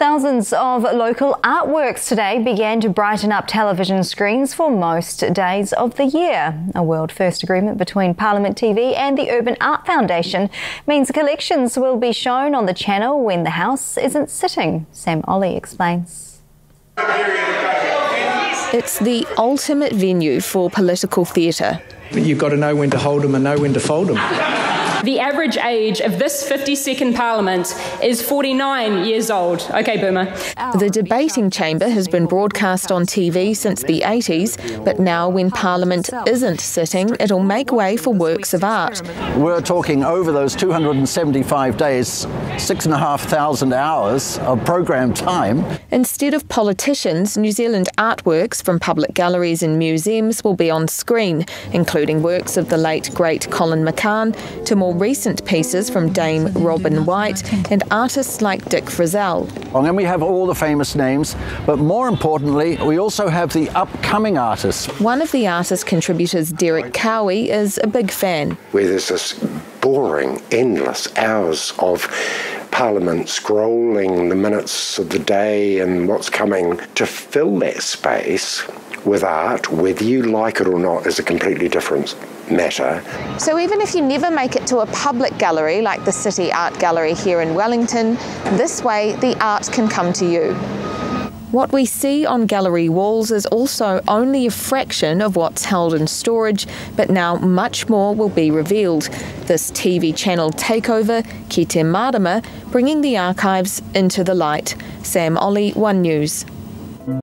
Thousands of local artworks today began to brighten up television screens for most days of the year. A world first agreement between Parliament TV and the Urban Art Foundation means collections will be shown on the channel when the House isn't sitting. Sam Olley explains. It's the ultimate venue for political theatre. You've got to know when to hold them and know when to fold them. The average age of this 52nd Parliament is 49 years old. Okay, Boomer. The debating chamber has been broadcast on TV since the 80s, but now when Parliament isn't sitting, it'll make way for works of art. We're talking over those 275 days, six and a half thousand hours of programme time. Instead of politicians, New Zealand artworks from public galleries and museums will be on screen, including works of the late great Colin McCahon to more recent pieces from Dame Robin White and artists like Dick Frizzell. And then we have all the famous names, but more importantly, we also have the upcoming artists. One of the artist contributors, Derek Cowie, is a big fan. Where there's this boring, endless hours of Parliament scrolling the minutes of the day and what's coming to fill that space with art, whether you like it or not, is a completely different matter. So even if you never make it to a public gallery like the City Art Gallery here in Wellington, this way the art can come to you. What we see on gallery walls is also only a fraction of what's held in storage, but now much more will be revealed. This TV channel takeover, Ki Te Marama, bringing the archives into the light. Sam Olley, One News.